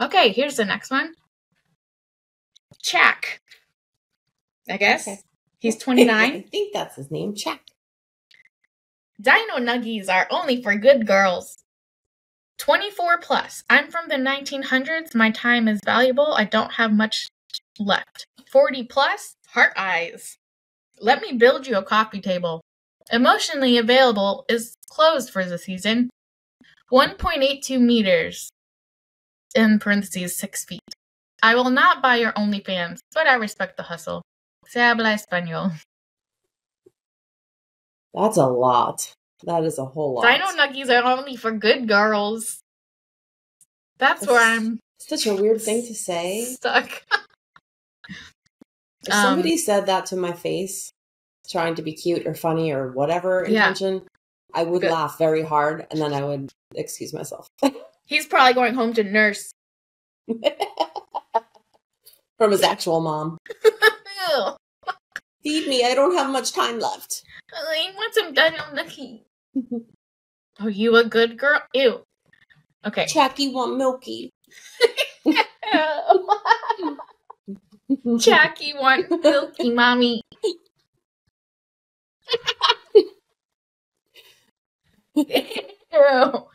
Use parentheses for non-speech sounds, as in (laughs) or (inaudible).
Okay, here's the next one. Chak. I guess. Okay. He's (laughs) I think that's his name. Check. Dino Nuggies are only for good girls. 24 plus. I'm from the 1900s. My time is valuable. I don't have much left. 40 plus. Heart eyes. Let me build you a coffee table. Emotionally available is closed for the season. 1.82 meters. In parentheses, 6 feet. I will not buy your OnlyFans, but I respect the hustle. Se habla español. That's a lot. That is a whole lot. Dino Nuggies are only for good girls. That's where I'm Such a weird thing to say. stuck. (laughs) If Um, somebody said that to my face, trying to be cute or funny or whatever Yeah. intention, I would Good. laugh very hard and then I would excuse myself (laughs) He's probably going home to nurse. (laughs) from his actual mom. Feed me, I don't have much time left. I want some Dino Nuggies. Are you a good girl? Ew. Okay. Jackie want milky. (laughs) Jackie want milky mommy. (laughs) Ew.